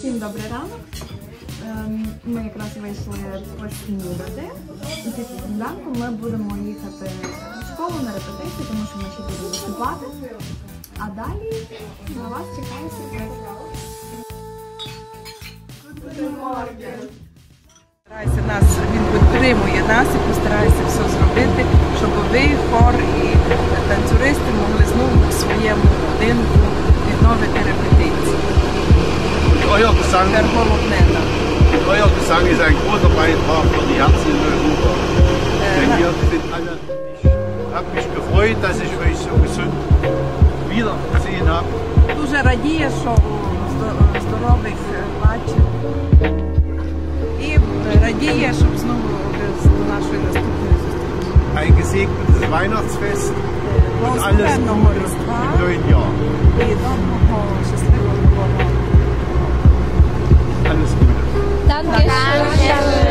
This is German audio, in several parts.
Всім добрий ранок. Ем, Ми якраз вийшли поснідати. І після сніданку ми будемо їхати в школу на репетицію, тому що ми ще будемо виступати. А далі на вас чекає сюрприз. Старайся нас, він підтримує нас і постарається все зробити, щоб ви, хор і танцюристи могли знову у своєму будинку відновити репетиції. Euer Gesang, Тепер головне так. euer Gesang ist ein großer Beitrag für die Herzenhilfe. Denn wir sind alle. Ich habe mich gefreut, dass ich euch so gesund wiedergesehen habe. Дуже радіє, що здо- здорових е, бачить. І е, радіє, щоб знову ви з- до нашої наступної зустрічі. Ein gesegnetes Weihnachtsfest und alles Благословенного Gute Різдва im neuen Jahr. Alles Gute. Dankeschön.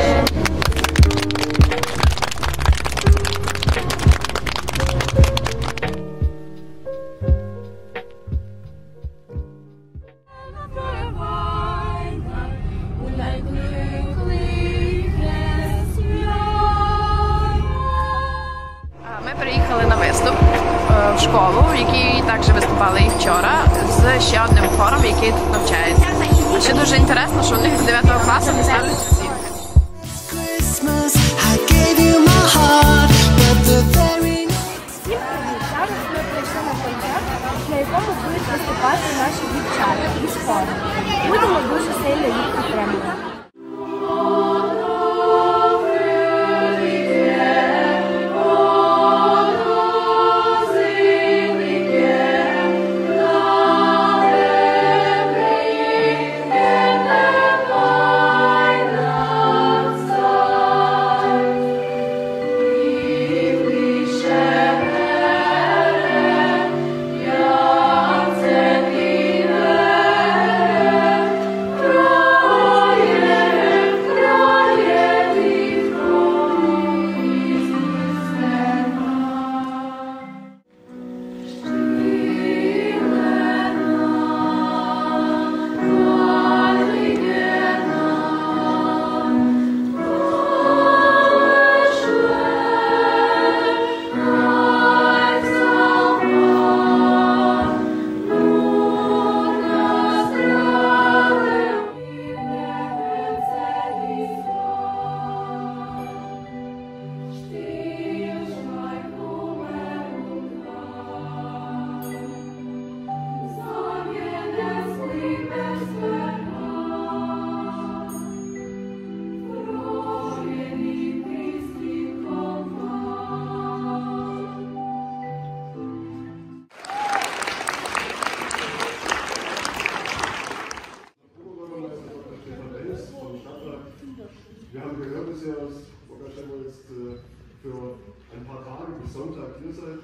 Е, в школу, в якій також виступали і вчора, з ще одним хором, який тут навчається. Ще дуже інтересно, що у них з 9 класу не ставлять оцінки. Зараз ми прийшли на концерт, на якому будуть виступати наші дівчата і школи. Будемо дуже сильно їх підтримувати. Bogacemo jetzt äh, für ein paar Tage bis Sonntag hier seid.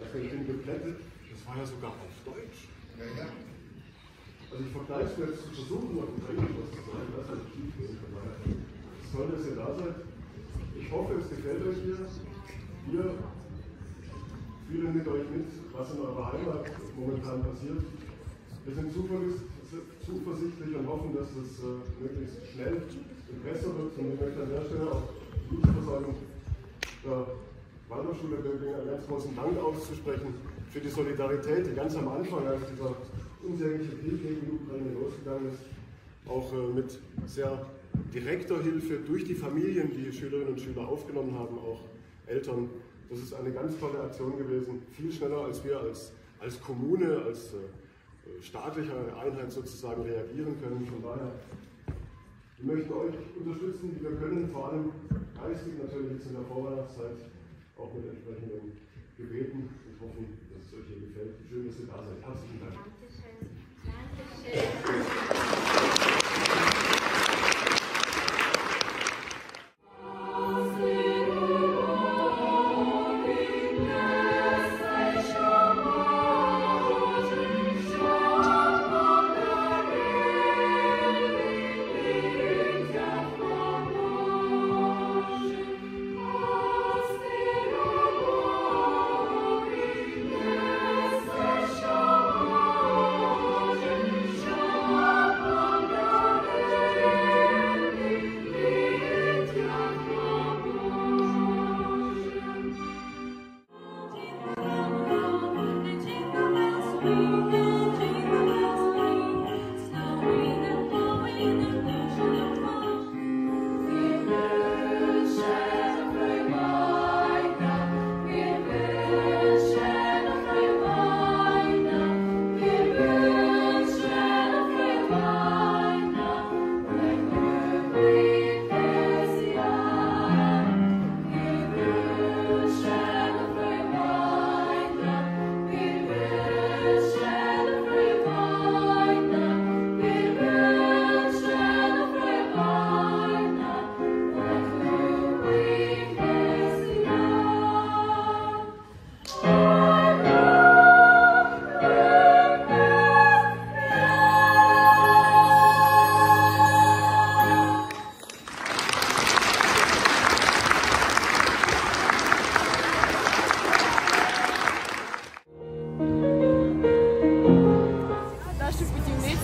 Dafür bin geplättet. Das war ja sogar auf Deutsch. Also ich vergleiche es jetzt zu versuchen, auf Englisch was zu sagen, das ist von daher. Es ist toll, dass ihr da seid. Ich hoffe, es gefällt euch hier. Ihr fühlen mit euch mit, was in eurer Heimat momentan passiert. Wir sind zuversichtlich zuversichtlich und hoffen, dass es äh, möglichst schnell besser wird. Und ich möchte an der Stelle auch Lucifer sagen, der Waldorfschule Böbing einen ganz großen Dank auszusprechen für die Solidarität, die ganz am Anfang, als dieser unsägliche Krieg gegen die Ukraine losgegangen ist, auch äh, mit sehr direkter Hilfe durch die Familien, die Schülerinnen und Schüler aufgenommen haben, auch Eltern. Das ist eine ganz tolle Aktion gewesen, viel schneller als wir als, als Kommune, als äh, staatliche Einheit sozusagen reagieren können. Von daher, wir möchten euch unterstützen, wie wir können, vor allem geistig natürlich jetzt in der Vorweihnachtszeit, auch mit entsprechenden Gebeten und hoffen, dass es euch hier gefällt. Schön, dass ihr da seid. Herzlichen Dank. Thank You.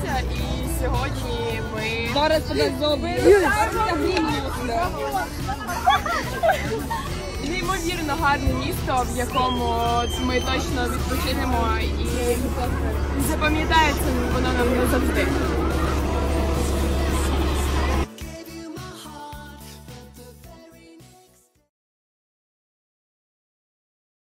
Катя, і сьогодні ми зараз тебе Неймовірно гарне місто, в якому ми точно відпочинемо і запам'ятається воно нам не завжди.